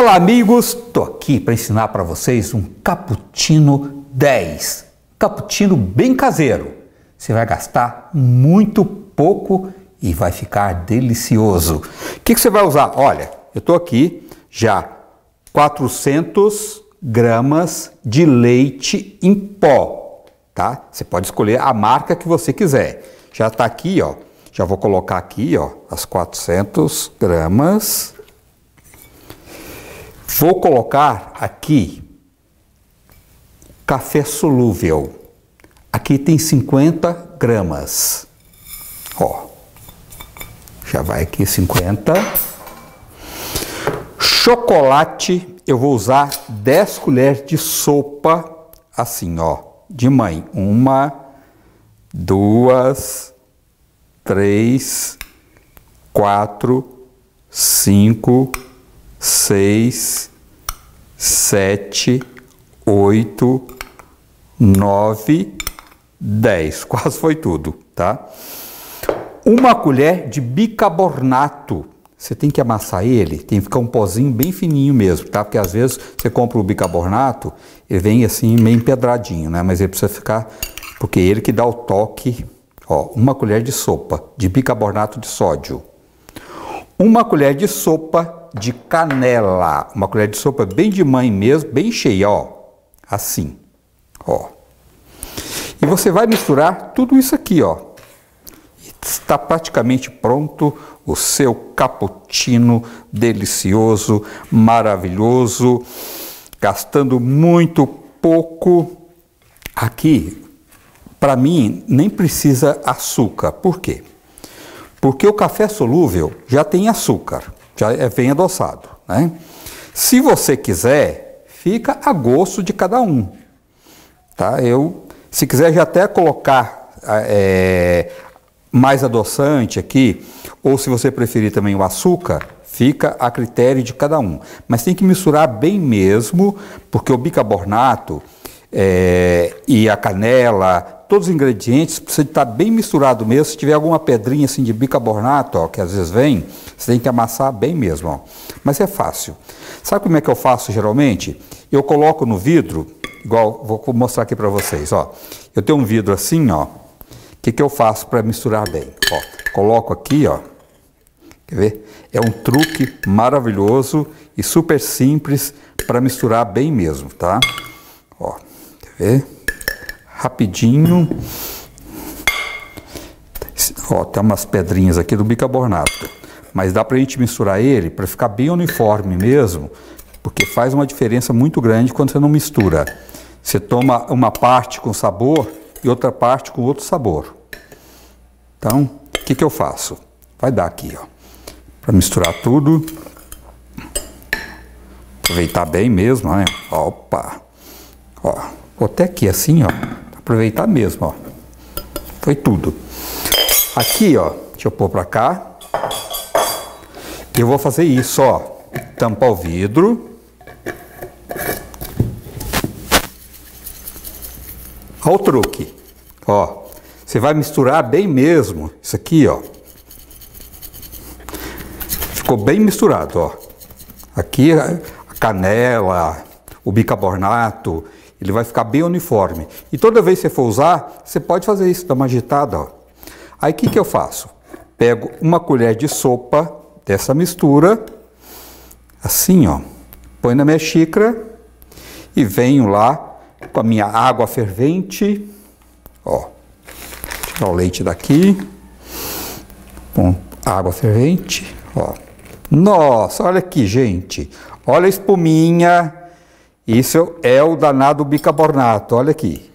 Olá, amigos! Tô aqui para ensinar para vocês um cappuccino 10. Cappuccino bem caseiro. Você vai gastar muito pouco e vai ficar delicioso. O que, que você vai usar? Olha, eu tô aqui já 400 gramas de leite em pó, tá? Você pode escolher a marca que você quiser. Já está aqui, ó. Já vou colocar aqui, ó, as 400 gramas. Vou colocar aqui café solúvel. Aqui tem 50 gramas. Ó, já vai aqui 50. Chocolate, eu vou usar 10 colheres de sopa, assim, ó, de mãe. Uma, duas, três, quatro, cinco, seis, sete, oito, nove, dez. Quase foi tudo, tá? Uma colher de bicarbonato. Você tem que amassar ele, tem que ficar um pozinho bem fininho mesmo, tá? Porque às vezes você compra o bicarbonato, ele vem assim meio empedradinho, né? Mas ele precisa ficar, porque é ele que dá o toque. Ó, uma colher de sopa de bicarbonato de sódio. Uma colher de sopa de canela. Uma colher de sopa bem de mãe mesmo, bem cheia, ó. Assim, ó. E você vai misturar tudo isso aqui, ó. Está praticamente pronto o seu cappuccino delicioso, maravilhoso, gastando muito pouco. Aqui, para mim, nem precisa açúcar. Por quê? Porque o café solúvel já tem açúcar, já é, vem adoçado. Né? Se você quiser, fica a gosto de cada um. Tá? Eu, se quiser já até colocar é, mais adoçante aqui, ou se você preferir também o açúcar, fica a critério de cada um. Mas tem que misturar bem mesmo, porque o bicarbonato é, e a canela, todos os ingredientes precisam estar bem misturado mesmo. Se tiver alguma pedrinha assim de bicarbonato, ó, que às vezes vem, você tem que amassar bem mesmo. Ó. Mas é fácil. Sabe como é que eu faço geralmente? Eu coloco no vidro, igual vou mostrar aqui para vocês. Ó. Eu tenho um vidro assim, ó. O que, que eu faço para misturar bem? Ó, coloco aqui, ó. Quer ver? É um truque maravilhoso e super simples para misturar bem mesmo, tá? Ó, quer ver? Rapidinho. Ó, tem umas pedrinhas aqui do bicarbonato. Mas dá para a gente misturar ele para ficar bem uniforme mesmo, porque faz uma diferença muito grande quando você não mistura. Você toma uma parte com sabor e outra parte com outro sabor. Então, o que, que eu faço? Vai dar aqui, ó, para misturar tudo. Aproveitar bem mesmo, né? Opa! Ó, vou até aqui assim, ó, aproveitar mesmo, ó. Foi tudo. Aqui, ó, deixa eu pôr para cá. Eu vou fazer isso, ó. Tampar o vidro. Olha o truque. Ó, você vai misturar bem mesmo. Isso aqui, ó. Ficou bem misturado, ó. Aqui a canela, o bicarbonato, ele vai ficar bem uniforme. E toda vez que você for usar, você pode fazer isso, dar uma agitada, ó. Aí o que, que eu faço? Pego uma colher de sopa dessa mistura, assim, ó. Põe na minha xícara e venho lá com a minha água fervente, ó. Tirar o leite daqui, com água fervente, ó. Nossa, olha aqui, gente. Olha a espuminha. Isso é o danado bicarbonato, olha aqui.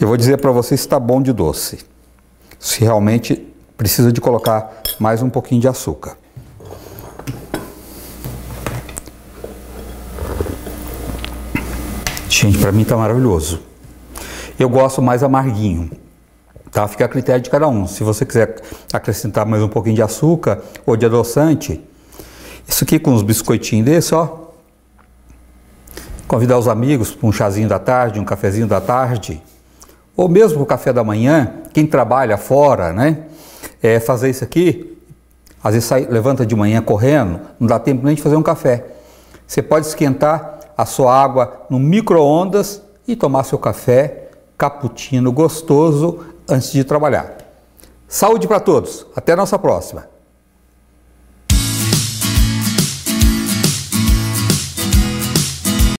Eu vou dizer para vocês se está bom de doce. Se realmente precisa de colocar mais um pouquinho de açúcar. Gente, para mim está maravilhoso. Eu gosto mais amarguinho. Tá? Fica a critério de cada um. Se você quiser acrescentar mais um pouquinho de açúcar ou de adoçante, isso aqui com uns biscoitinhos desse, ó. Convidar os amigos para um chazinho da tarde, um cafezinho da tarde, ou mesmo o café da manhã, quem trabalha fora, né? É fazer isso aqui, às vezes sai, levanta de manhã correndo, não dá tempo nem de fazer um café. Você pode esquentar a sua água no micro-ondas e tomar seu café cappuccino gostoso antes de trabalhar. Saúde para todos. Até a nossa próxima.